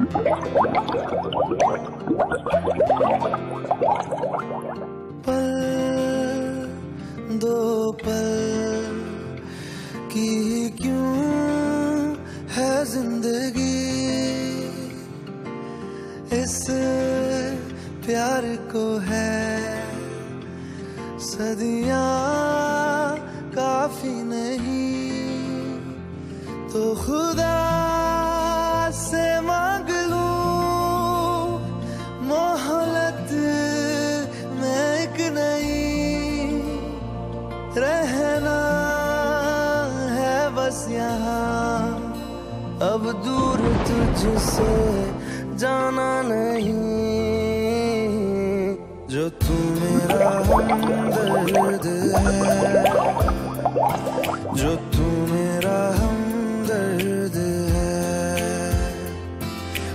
पल दो पल की क्यों है ज़िंदगी इस प्यार को है? सदियाँ काफ़ी नहीं तो खुदा अब दूर तुझसे जाना नहीं। जो तू मेरा हमदर्द है, जो तू मेरा हमदर्द है,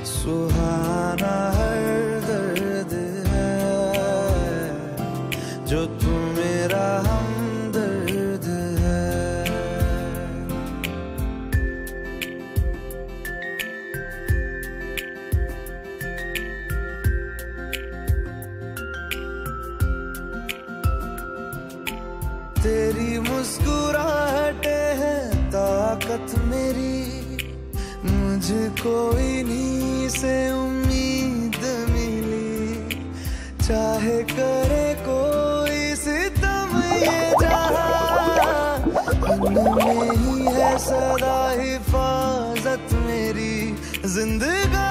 सुहाना हर दर्द है। जो तू मेरा हमदर्द मुस्कुराहटे है ताकत मेरी। मुझे कोई इन्हीं से उम्मीद मिली। चाहे करे कोई सितम ये इनमें ही है सदा हिफाजत मेरी। जिंदगानी